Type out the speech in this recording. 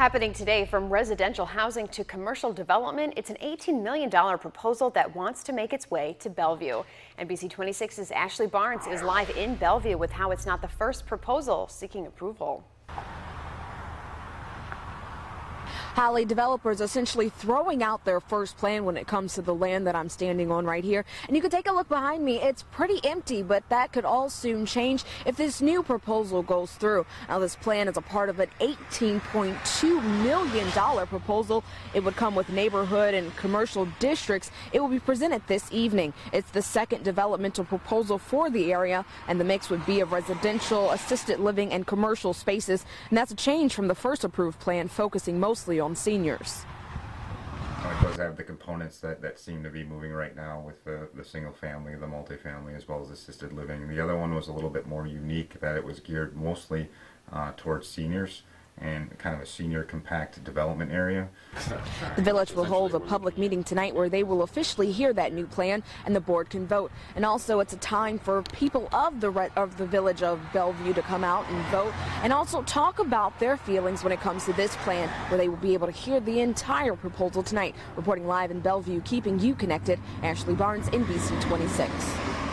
Happening today from residential housing to commercial development, it's an $18 million proposal that wants to make its way to Bellevue. NBC 26's Ashley Barnes is live in Bellevue with how it's not the first proposal seeking approval. Holly, developers essentially throwing out their first plan when it comes to the land that I'm standing on right here. And you can take a look behind me. It's pretty empty, but that could all soon change if this new proposal goes through. Now, this plan is a part of an $18.2 million proposal. It would come with neighborhood and commercial districts. It will be presented this evening. It's the second developmental proposal for the area, and the mix would be of residential, assisted living, and commercial spaces. And that's a change from the first approved plan, focusing mostly on seniors. It does have the components that, that seem to be moving right now with the, the single family, the multifamily, as well as assisted living. The other one was a little bit more unique that it was geared mostly uh, towards seniors and kind of a senior compact development area. The village will hold a public meeting tonight where they will officially hear that new plan and the board can vote. And also it's a time for people of the of the village of Bellevue to come out and vote and also talk about their feelings when it comes to this plan where they will be able to hear the entire proposal tonight. Reporting live in Bellevue, keeping you connected, Ashley Barnes, NBC 26.